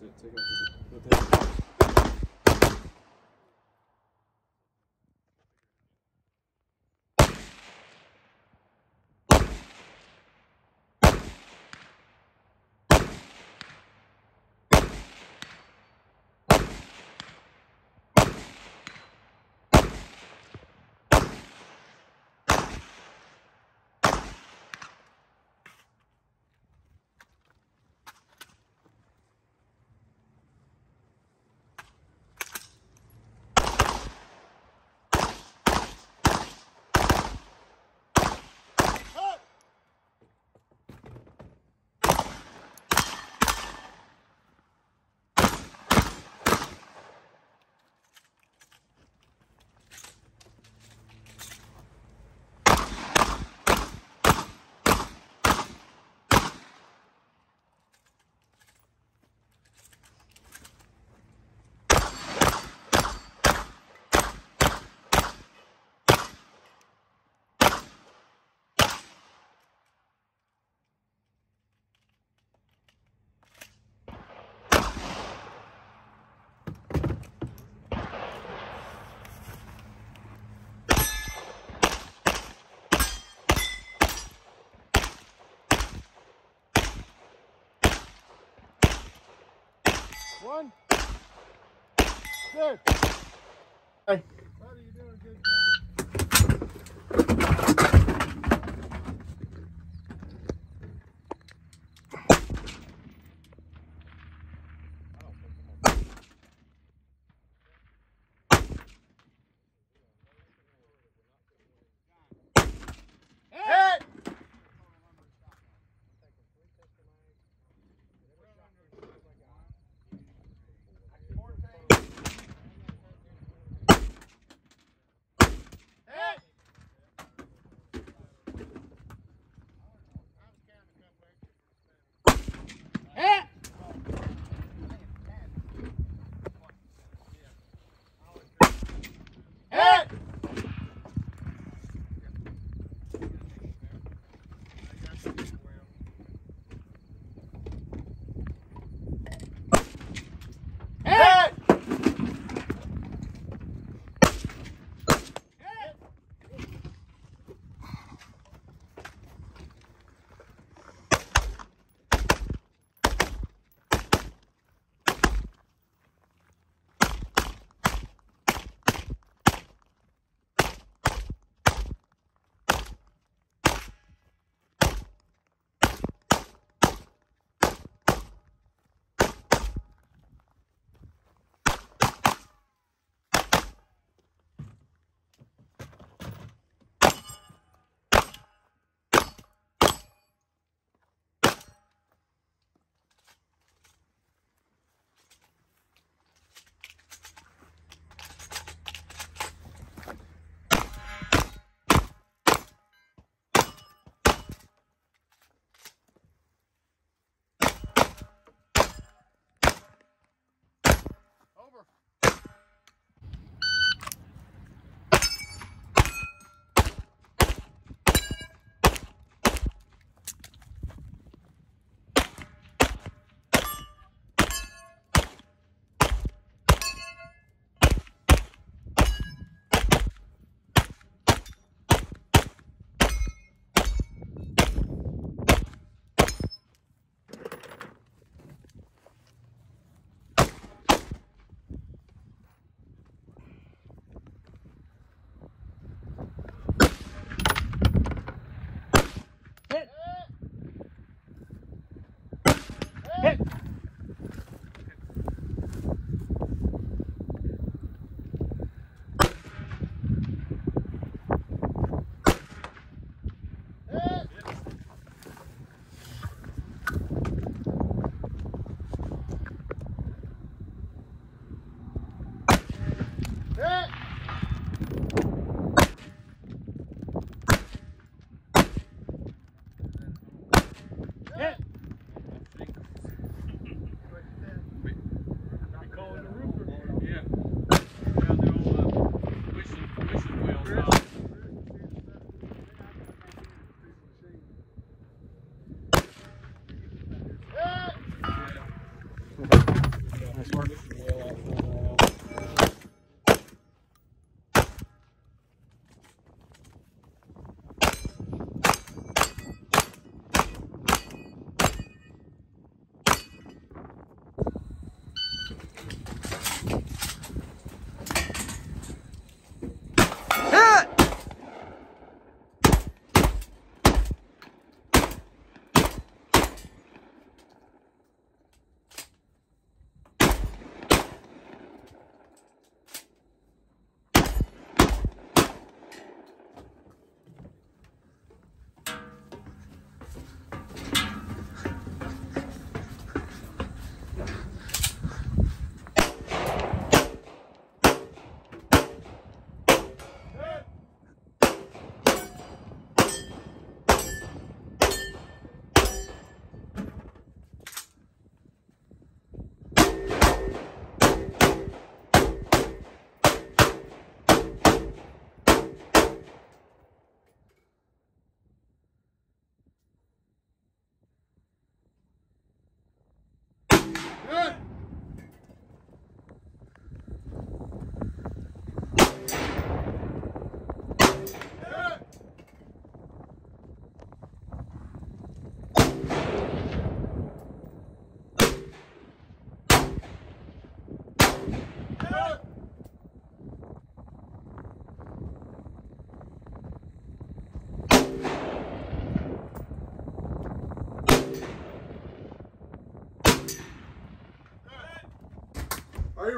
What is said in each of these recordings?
That's it. One. Good. Hey.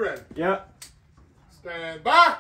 Are you ready? Yeah. Stand by.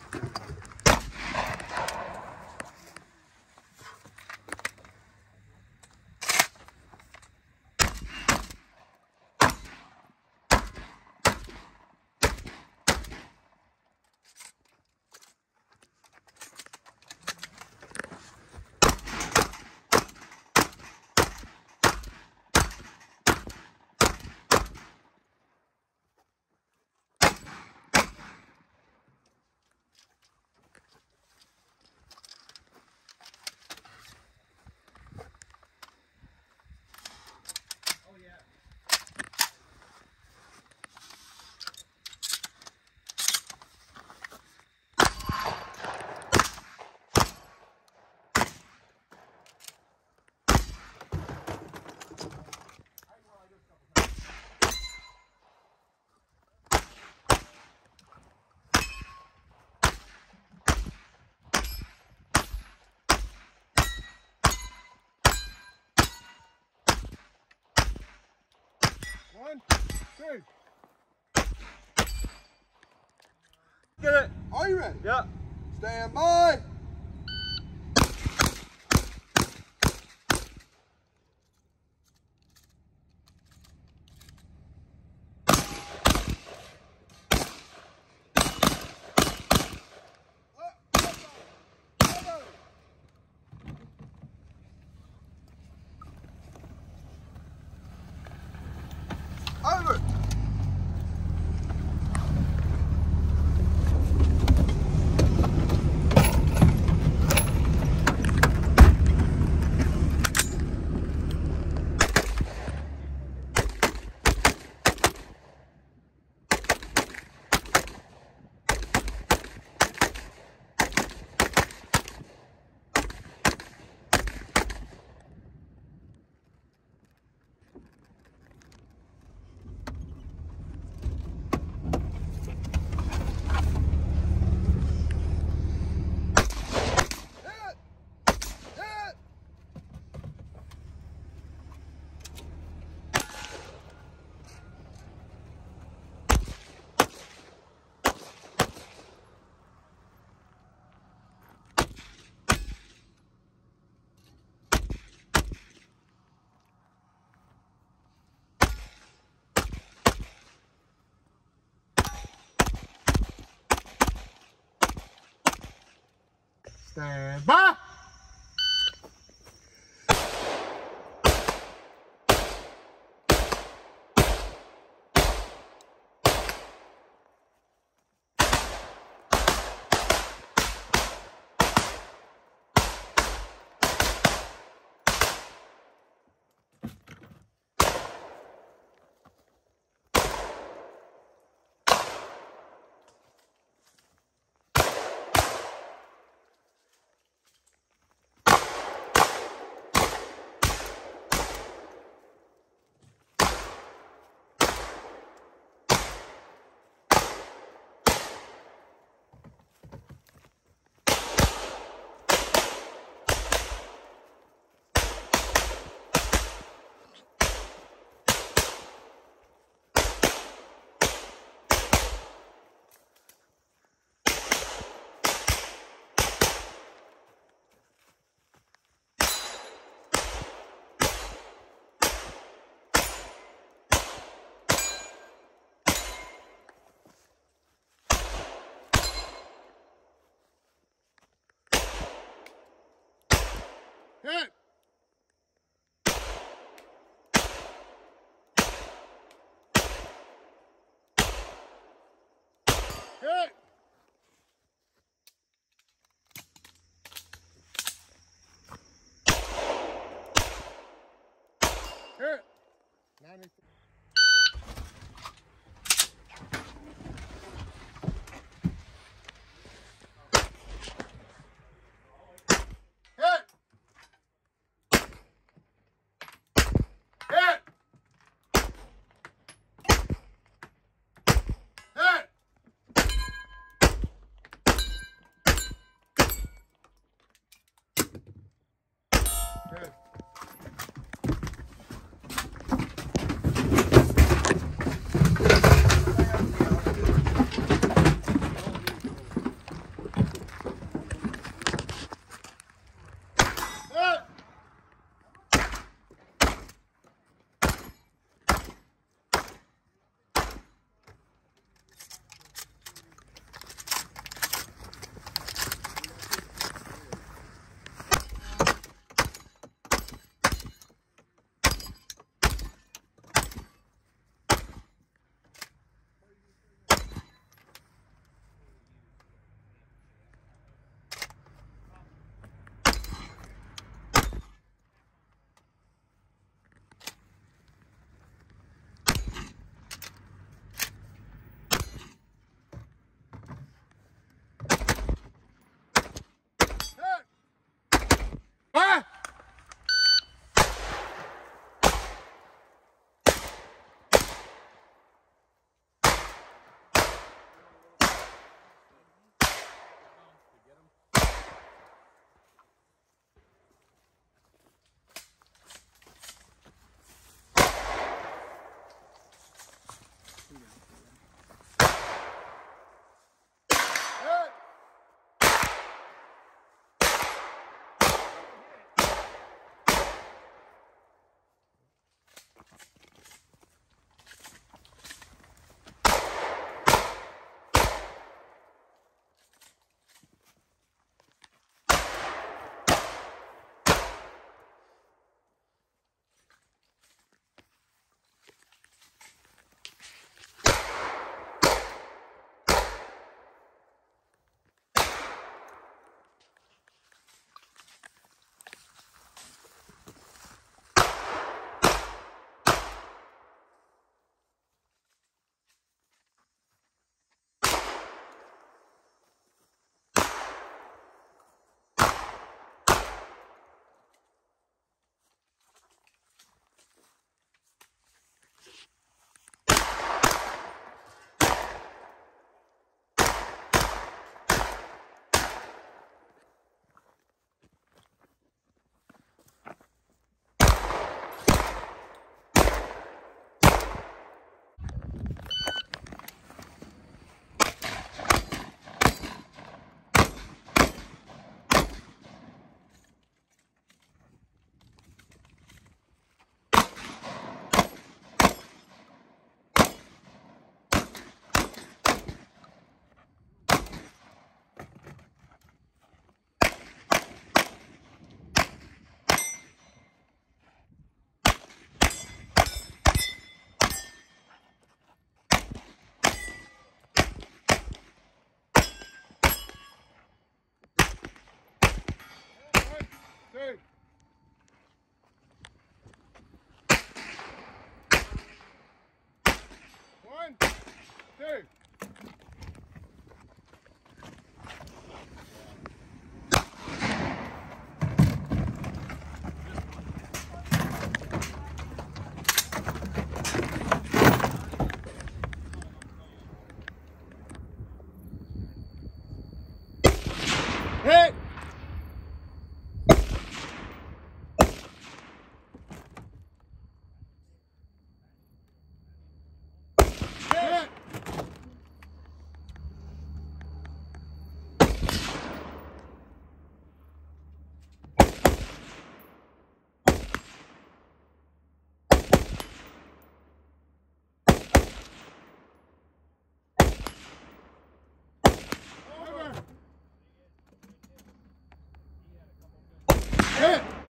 Thank you. One, two. Get it. Are you ready? Yeah. Stand by. Stand anything. Good.